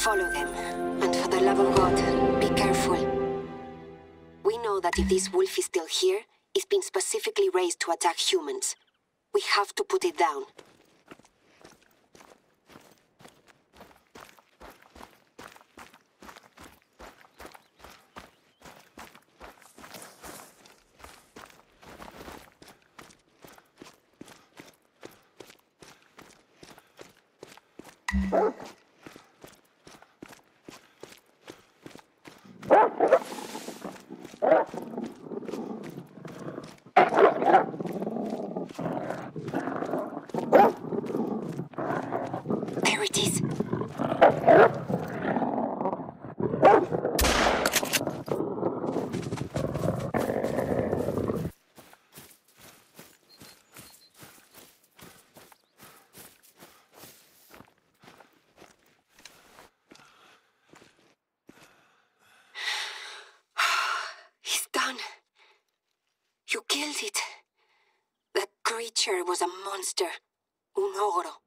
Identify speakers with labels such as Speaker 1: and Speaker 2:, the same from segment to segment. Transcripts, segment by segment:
Speaker 1: Follow them. And for the love of God, be careful. We know that if this wolf is still here, it's been specifically raised to attack humans. We have to put it down. There it is. You killed it. Creature was a monster. Un ogro.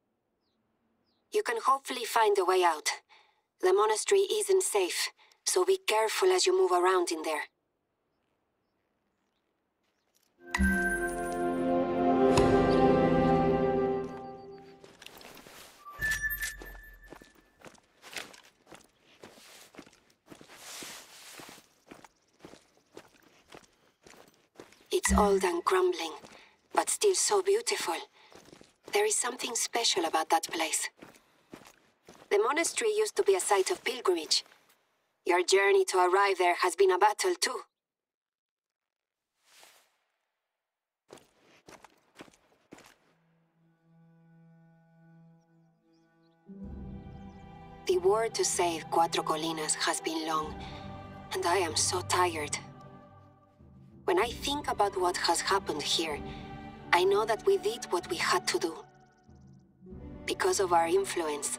Speaker 1: You can hopefully find a way out. The monastery isn't safe, so be careful as you move around in there. It's old and crumbling, still so beautiful. There is something special about that place. The monastery used to be a site of pilgrimage. Your journey to arrive there has been a battle too. The war to save Cuatro Colinas has been long, and I am so tired. When I think about what has happened here, I know that we did what we had to do. Because of our influence,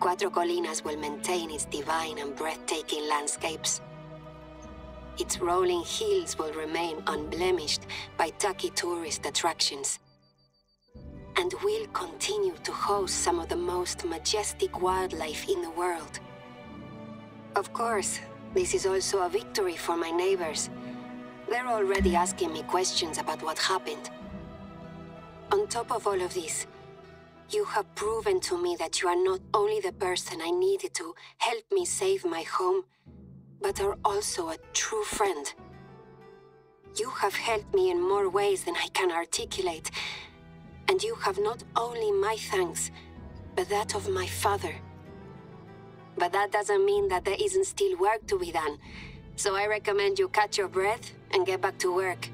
Speaker 1: Cuatro Colinas will maintain its divine and breathtaking landscapes. Its rolling hills will remain unblemished by tacky tourist attractions. And will continue to host some of the most majestic wildlife in the world. Of course, this is also a victory for my neighbors. They're already asking me questions about what happened. On top of all of this, you have proven to me that you are not only the person I needed to help me save my home, but are also a true friend. You have helped me in more ways than I can articulate, and you have not only my thanks, but that of my father. But that doesn't mean that there isn't still work to be done, so I recommend you catch your breath and get back to work.